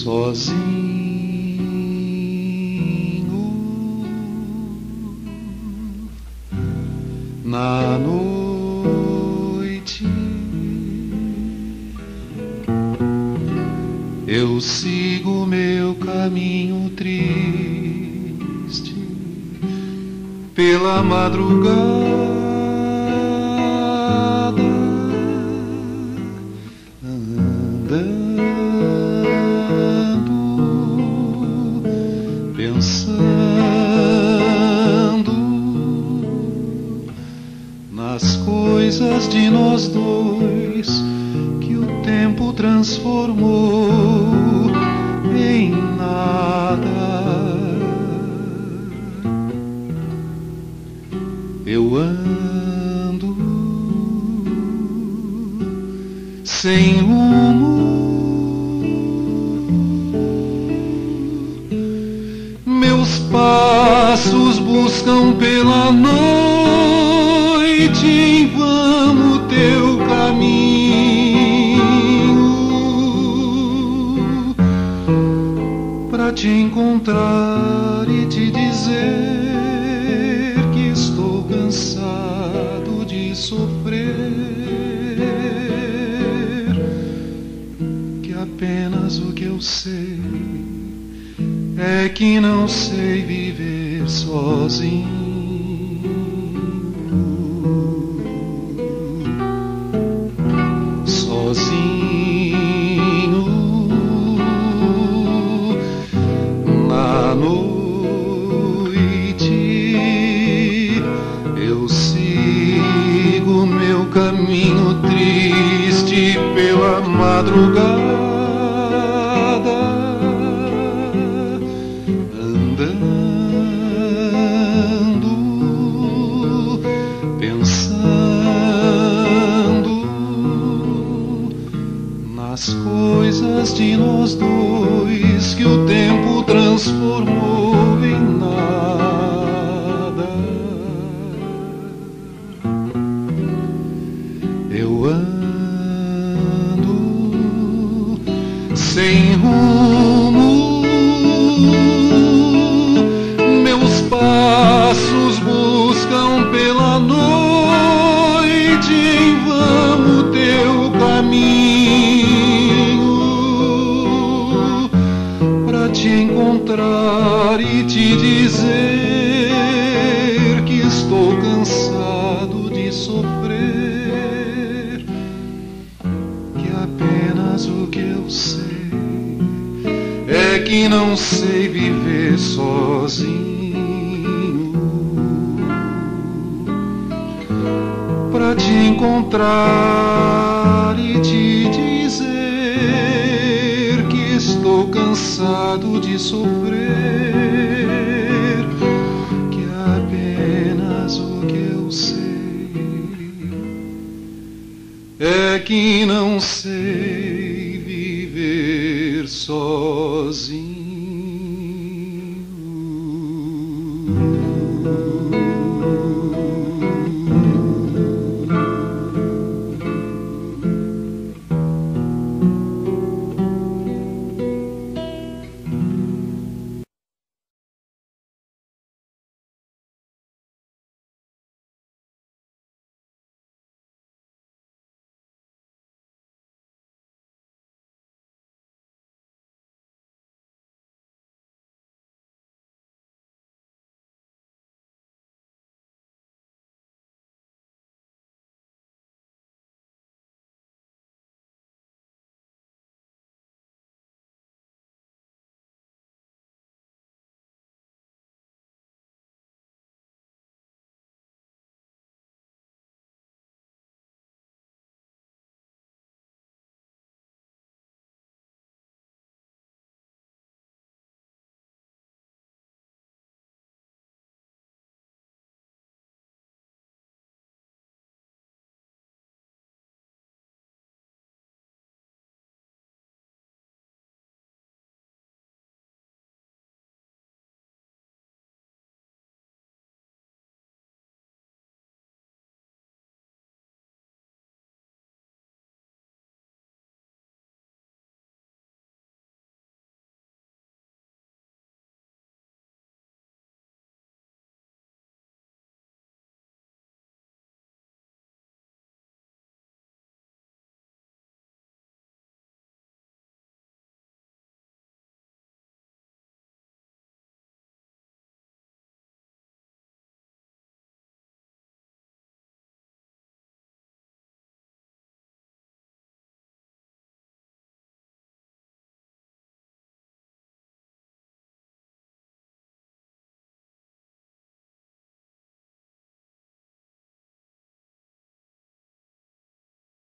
sozinho na noite. Eu sigo meu caminho triste pela madrugada. andando, coisas de nós dois que o tempo transformou em nada. Eu ando sem rumo. Meus passos buscam pela noite em vão o teu caminho para te encontrar e te dizer que estou cansado de sofrer, que apenas o que eu sei é que não sei viver sozinho. Nas coisas de nós dois que o tempo transformou em nada. Eu ando sem rumo. Encontrar e te dizer que estou cansado de sofrer, que apenas o que eu sei é que não sei viver sozinho. Pra te encontrar sofrer, que apenas o que eu sei é que não sei viver sozinho.